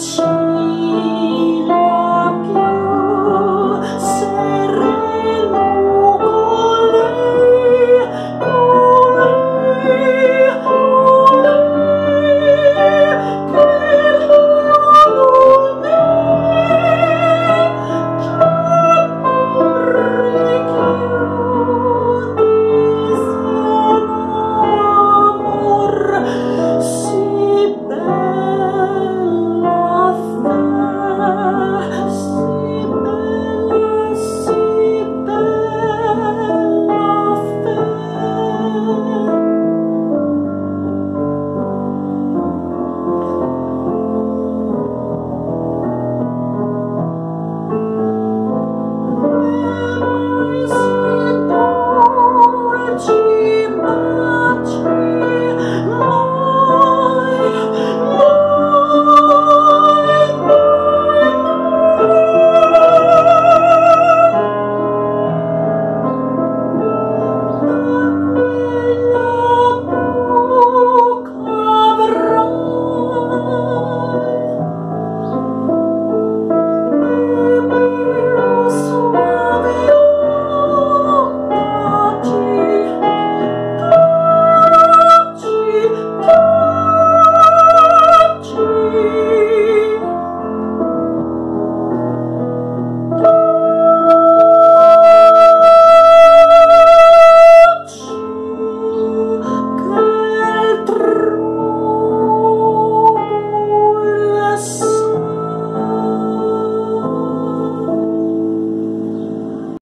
情。